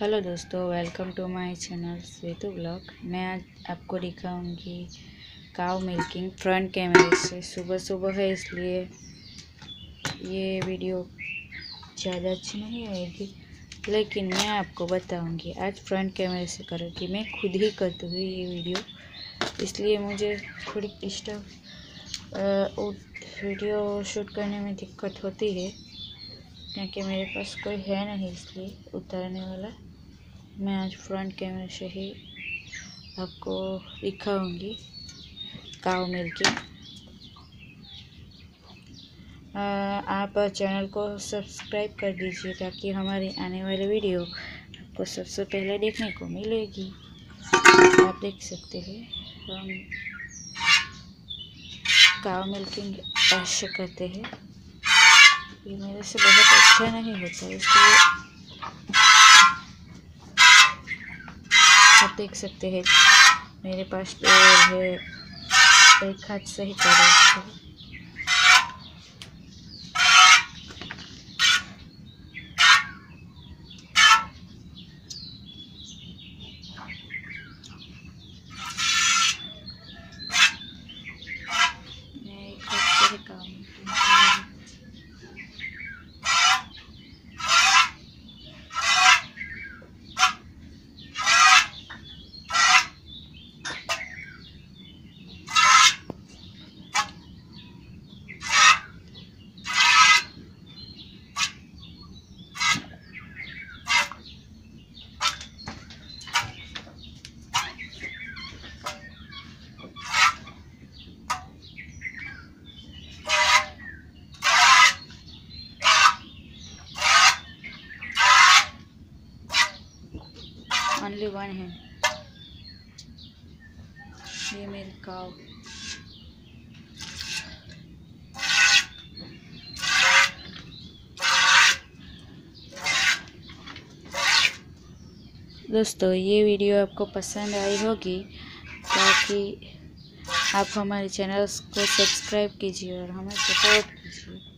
Hello दोस्तों welcome to my channel Swetu blog मैं आज आपको दिखाऊँगी काव मिल्किंग फ्रंट कैमरे से। सुबह सुबह है, इसलिए ये वीडियो ज़्यादा अच्छी नहीं आएगी, लेकिन मैं आपको बताऊँगी। आज फ्रंट कैमरे से करूँगी मैं खुद ही करती हूँ ये वीडियो इसलिए मुझे थोड़ी डिस्टर्ब वीडियो शूट करने में दिक्कत होती है, क्योंकि मेरे पास कोई है नहीं, इसलिए उतारने वाला। मैं आज फ्रंट कैमरे से ही आपको दिखाऊँगी काव मिल के। आप चैनल को सब्सक्राइब कर दीजिए ताकि हमारी आने वाली वीडियो आपको सबसे पहले देखने को मिलेगी। आप देख सकते हैं, हम काव मिल्किंग ऐसे करते हैं। ये मेरे से बहुत अच्छा नहीं होता, इसलिए देख सकते हैं। मेरे पास तो है एक हाथ से ही कर काम ओनली वन है ये मेरी काव दोस्तों, ये वीडियो आपको पसंद आई होगी, ताकि आप हमारे चैनल्स को सब्सक्राइब कीजिए और हमें सपोर्ट कीजिए।